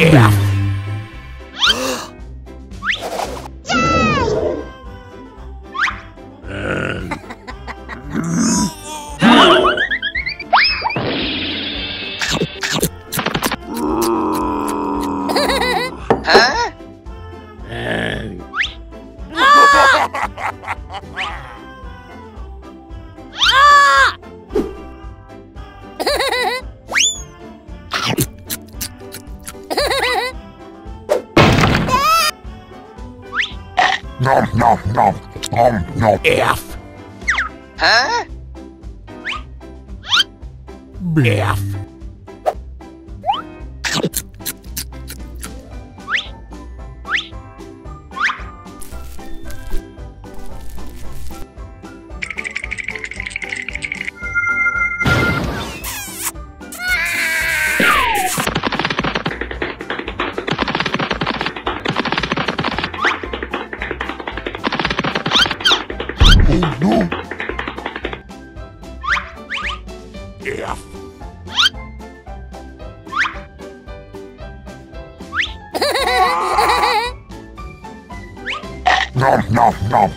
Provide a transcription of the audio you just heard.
F. Huh? Ah! Nom nom nom nom nom F. Huh? F. no F. Nom nom nom